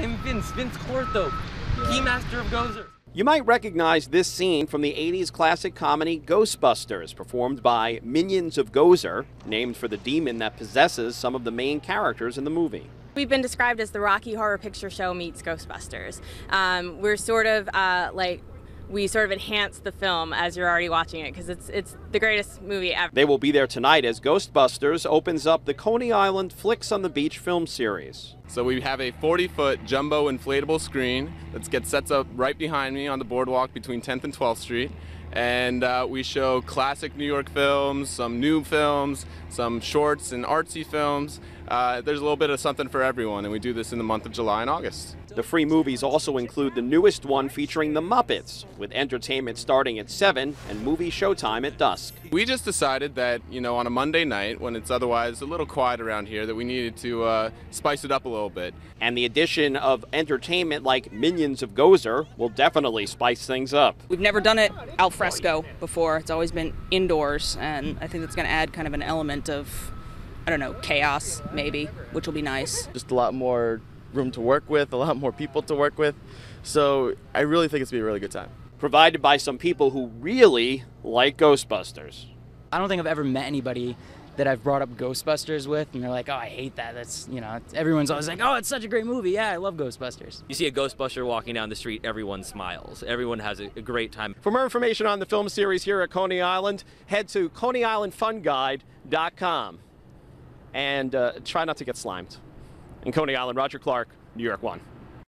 I'm Vince, Vince Clortho, Keymaster of Gozer. You might recognize this scene from the 80s classic comedy Ghostbusters, performed by Minions of Gozer, named for the demon that possesses some of the main characters in the movie. We've been described as the Rocky Horror Picture Show meets Ghostbusters. Um, we're sort of uh, like we sort of enhance the film as you're already watching it because it's it's the greatest movie ever. They will be there tonight as Ghostbusters opens up the Coney Island Flicks on the Beach film series. So we have a 40-foot jumbo inflatable screen that gets sets up right behind me on the boardwalk between 10th and 12th Street. And uh, we show classic New York films, some new films, some shorts and artsy films. Uh, there's a little bit of something for everyone, and we do this in the month of July and August. The free movies also include the newest one featuring the Muppets, with entertainment starting at 7 and movie showtime at dusk. We just decided that, you know, on a Monday night, when it's otherwise a little quiet around here, that we needed to uh, spice it up a little bit. And the addition of entertainment like Minions of Gozer will definitely spice things up. We've never done it al fresco before. It's always been indoors, and I think that's going to add kind of an element of, I don't know, chaos maybe, which will be nice. Just a lot more room to work with, a lot more people to work with. So I really think it's going to be a really good time. Provided by some people who really like Ghostbusters. I don't think I've ever met anybody that I've brought up Ghostbusters with, and they're like, "Oh, I hate that." That's you know, everyone's always like, "Oh, it's such a great movie." Yeah, I love Ghostbusters. You see a Ghostbuster walking down the street, everyone smiles. Everyone has a, a great time. For more information on the film series here at Coney Island, head to ConeyIslandFunGuide.com and uh, try not to get slimed. In Coney Island, Roger Clark, New York 1.